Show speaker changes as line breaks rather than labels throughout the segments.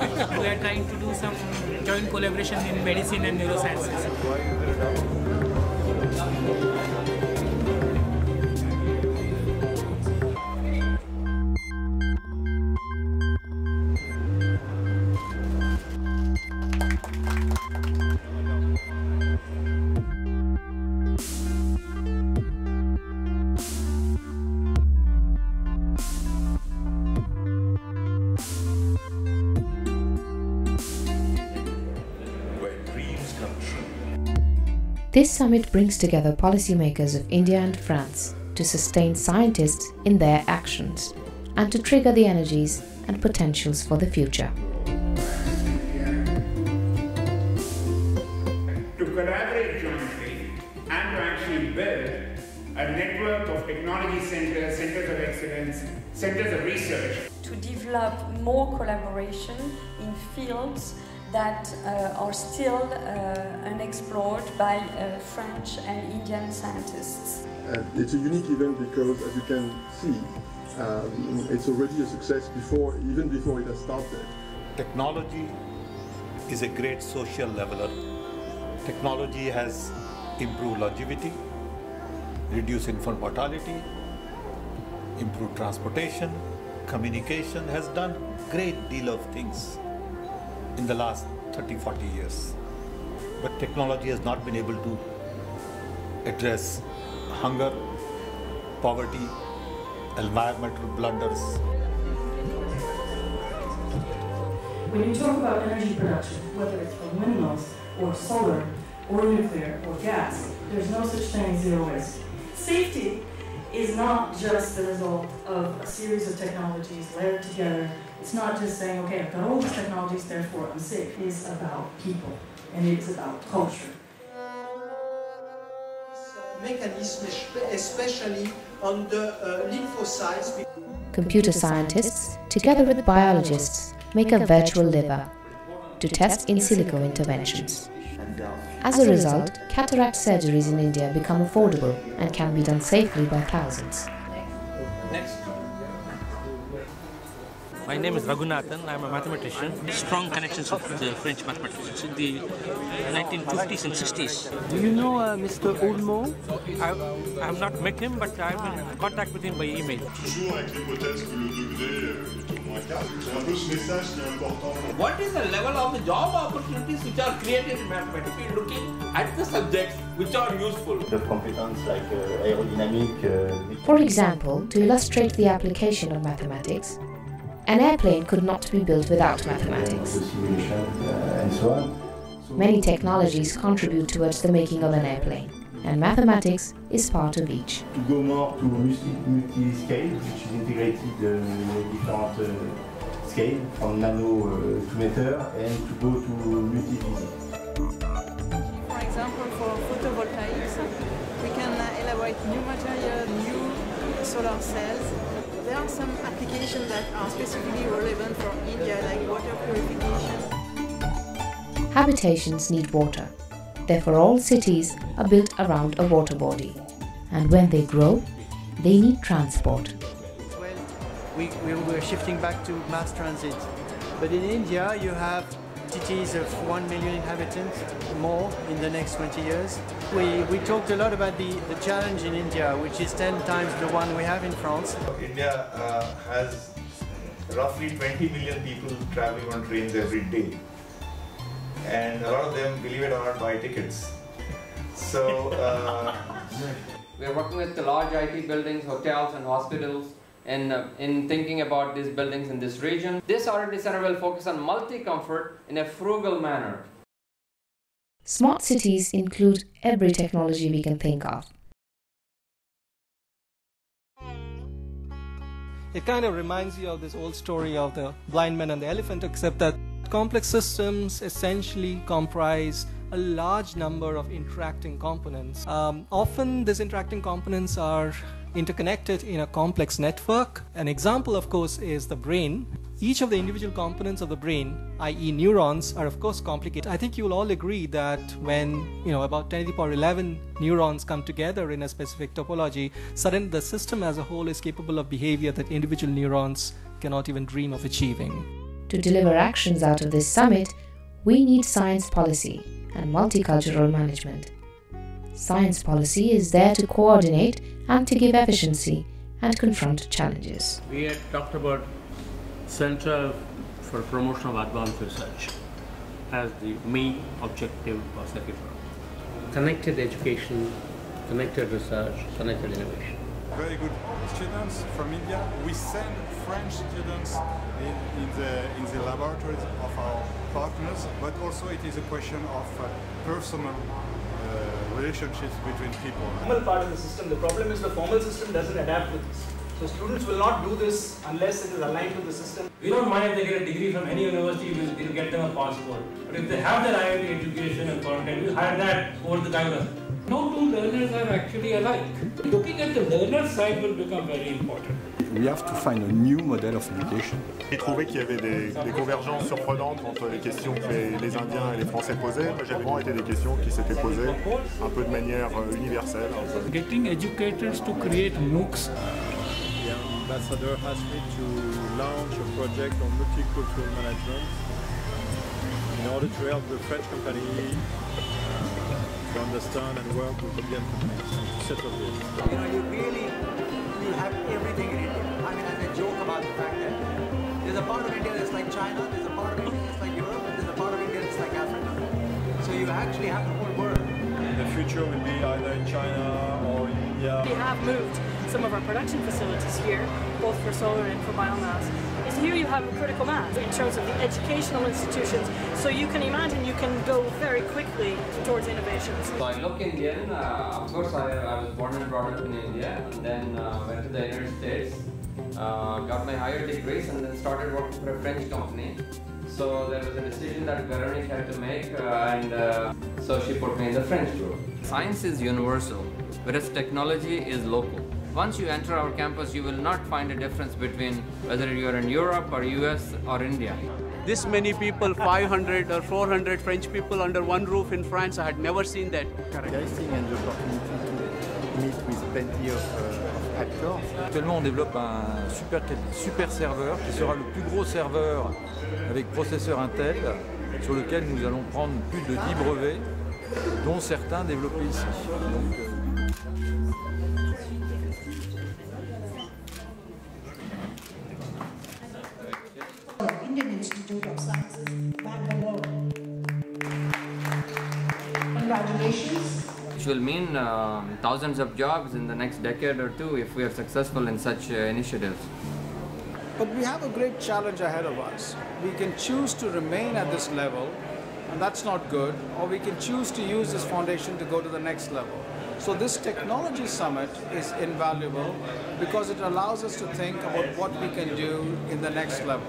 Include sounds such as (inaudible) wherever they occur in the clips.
We are trying to do some joint collaboration in medicine and neurosciences.
This summit brings together policymakers of India and France to sustain scientists in their actions and to trigger the energies and potentials for the future.
to collaborate jointly and to actually build a network of technology centers, centers of excellence, centers of research
to develop more collaboration in fields that uh, are still uh, unexplored by uh, French and Indian scientists.
Uh, it's a unique event because, as you can see, um, it's already a success before, even before it has started.
Technology is a great social leveler. Technology has improved longevity, reduced infant mortality, improved transportation, communication, has done great deal of things in the last 30, 40 years. But technology has not been able to address hunger, poverty, environmental blunders,
When you talk about energy production, whether it's from windmills or solar or nuclear or gas, there's no such thing as zero waste. Safety is not just the result of a series of technologies layered together. It's not just saying, okay, I've got all these technologies, therefore I'm safe. It is about people and it is about culture.
mechanism, especially on the uh, lymphocytes.
Computer scientists, together with biologists, make a virtual liver to test in silico interventions. As a result, cataract surgeries in India become affordable and can be done safely by thousands.
My name is Raghunathan. I'm a mathematician. Strong connections with the French mathematicians in the 1950s and 60s.
Do you know uh, Mr. Olmo?
I, I have not met him, but I've in contact with him by email.
Toujours avec l'hypothèse que le degré est moins 4. C'est un peu ce message qui est important.
What is the level of the job opportunities which are created in mathematics? We're looking at the subjects which are useful.
The competence like uh, aerodynamic. Uh,
For example, to illustrate the application of mathematics, an airplane could not be built without mathematics.
uh, and so on.
Many technologies contribute towards the making of an airplane, and mathematics is part of each.
To go more to multi, multi-scale, which is integrated uh, different uh, scale from nano uh, to meter, and to go to multi-physics.
For example, for photovoltaics, we can uh, elaborate new material, new solar cells. There are some applications that are specifically relevant for India, like water purification.
Habitations need water. Therefore, all cities are built around a water body. And when they grow, they need transport.
We, we were shifting back to mass transit. But in India, you have cities of 1 million inhabitants, more in the next 20 years. We, we talked a lot about the, the challenge in India, which is 10 times the one we have in France.
India uh, has roughly 20 million people traveling on trains every day. And a lot of them, believe it or not, buy tickets. So, uh, (laughs)
We're working with the large IT buildings, hotels, and hospitals in, uh, in thinking about these buildings in this region. This R&D center will focus on multi-comfort in a frugal manner.
Smart cities include every technology we can think of.
It kind of reminds you of this old story of the blind man and the elephant, except that complex systems essentially comprise a large number of interacting components. Um, often, these interacting components are interconnected in a complex network. An example, of course, is the brain. each of the individual components of the brain, i.e., neurons, are of course complicated. I think you'll all agree that when you know about 10 to the power 11 neurons come together in a specific topology, suddenly the system as a whole is capable of behavior that individual neurons cannot even dream of achieving.
To deliver actions out of this summit, we need science policy and multicultural management. Science policy is there to coordinate and to give efficiency and confront challenges.
We had talked about Center for Promotion of Advanced Research as the main objective of CEFIPRA. Connected education, connected research, connected innovation.
Very good students from India. We send French students in, in, the, in the laboratories of our partners, but also it is a question of uh, personal uh, relationships between people.
Formal part of the system. The problem is the formal system doesn't adapt with this. So students will not do this unless it is aligned with the system.
We don't mind if they get a degree from any university, we'll, we'll get them a passport. But if they have their IIT education and content, we'll hire that over the counter. No two learners are actually alike. Looking at the learner side will become very important.
We have to find a new model of education.
J'ai trouvé qu'il y avait des, des, convergences surprenantes entre les questions que les, les, Indiens et les Français posaient. J'ai vraiment été des questions qui s'étaient posées un peu de manière universelle.
Getting educators to create MOOCs
the ambassador asked me to launch a project on multicultural management in order to help the French company to understand and work with Indian companies and to settle this.
You know, you really you have everything in India. I mean, as a joke about the fact that there's a part of India that's like China, there's a part of India that's like Europe, and there's a part of India that's like Africa. So you actually have the whole world.
The future will be either in China or India.
We have moved some of our production facilities here, both for solar and for biomass. Is here you have a critical mass in terms of the educational institutions, so you can imagine you can go very quickly towards innovations.
So I look Indian, uh, of course I, I, was born and brought up in India, and then uh, went to the United States, uh, got my higher degrees, and then started working for a French company. So there was a decision that Veronique had to make, and so she put me in the French group. Science is universal, whereas technology is local. Once you enter our campus, you will not find a difference between whether you are in Europe or US or India.
This many people, 500 or 400 French people under one roof in France, I had never seen that.
Characteristic and the opportunity to meet with plenty of, uh, actors.
Actuellement, on développe un super, super serveur qui sera le plus gros serveur avec processeur Intel sur lequel nous allons prendre plus de 10 brevets, dont certains développés ici. Donc,
Which will mean uh, thousands of jobs in the next decade or two if we are successful in such uh, initiatives.
But we have a great challenge ahead of us. We can choose to remain at this level, and that's not good, or we can choose to use this foundation to go to the next level. So this technology summit is invaluable because it allows us to think about what we can do in the next level.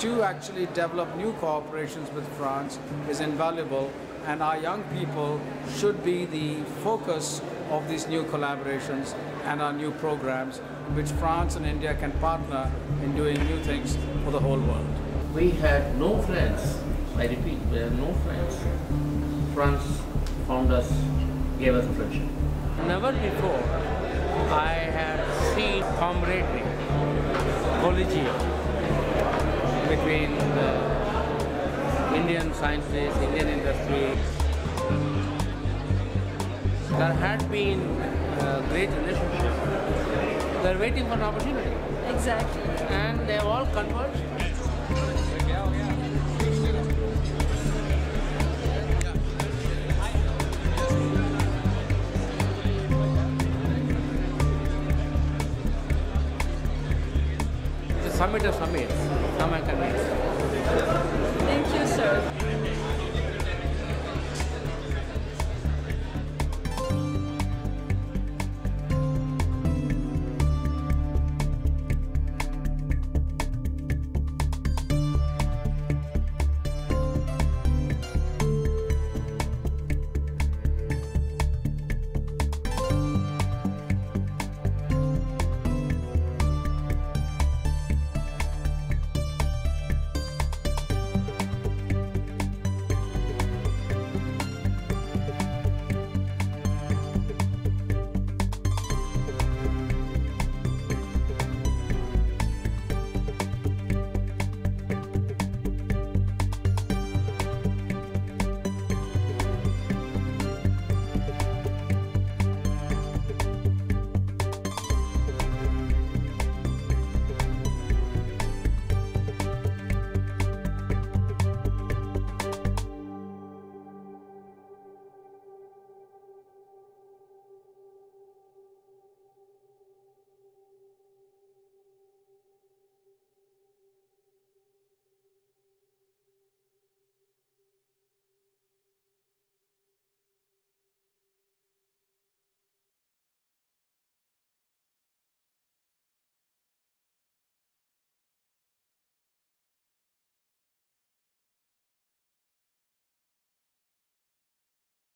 To actually develop new cooperations with France is invaluable and our young people should be the focus of these new collaborations and our new programs in which France and India can partner in doing new things for the whole world.
We had no friends, I repeat, we had no friends. France found us, gave us a friendship. Never before I had seen camaraderie, collegiate between the Indian scientists, Indian industry. There had been a great relationship. They're waiting for an opportunity.
Exactly.
And they have all converged.